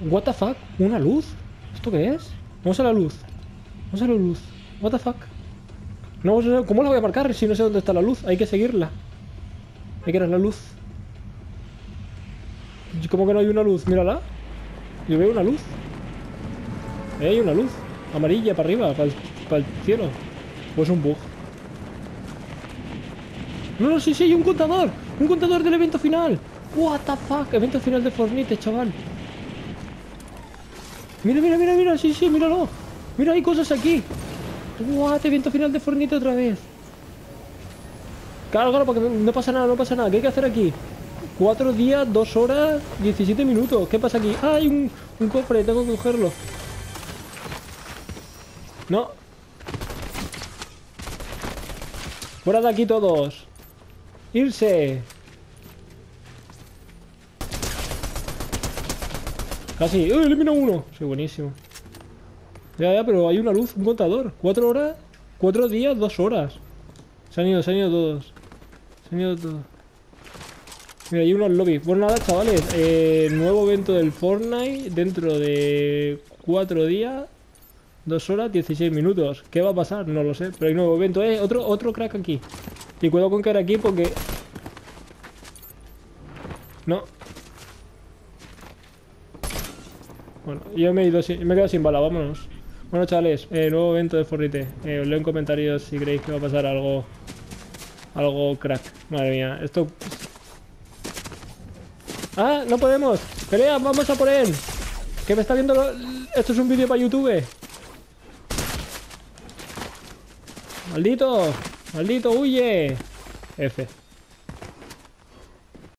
What the fuck? ¿Una luz? ¿Esto qué es? Vamos a la luz. Vamos a la luz. What the fuck? No, ¿cómo la voy a marcar si no sé dónde está la luz? Hay que seguirla. Hay que ir a la luz. ¿Cómo que no hay una luz? Mírala. Yo veo una luz. Eh, hay una luz. Amarilla para arriba, para el, para el cielo. O es un bug. No, no, sí, sí, hay un contador. Un contador del evento final. What the fuck, evento final de Fortnite, chaval. Mira, mira, mira, mira, sí, sí, míralo. Mira, hay cosas aquí. What, evento final de Fortnite otra vez. Claro, claro, porque no pasa nada, no pasa nada. ¿Qué hay que hacer aquí? Cuatro días, dos horas, 17 minutos. ¿Qué pasa aquí? Ah, hay un, un cofre, tengo que cogerlo. No. Fuera de aquí todos. Irse. Casi. ¡Eh, elimina uno! Sí, buenísimo. Ya, ya, pero hay una luz, un contador. Cuatro horas, cuatro días, dos horas. Se han ido, se han ido todos. Se han ido todos. Mira, hay unos lobbies. Pues nada, chavales. Eh, nuevo evento del Fortnite dentro de cuatro días. Dos horas, 16 minutos. ¿Qué va a pasar? No lo sé. Pero hay nuevo evento. Eh, otro, otro crack aquí. Y cuidado con caer aquí porque... No. Bueno, yo me he ido me he quedado sin bala, vámonos. Bueno, chavales, eh, nuevo evento de Forrite. Eh, os leo en comentarios si creéis que va a pasar algo... Algo crack. Madre mía, esto... ¡Ah! ¡No podemos! ¡Pelea! ¡Vamos a por él! Que me está viendo... Esto es un vídeo para YouTube. ¡Maldito! ¡Maldito, huye! F.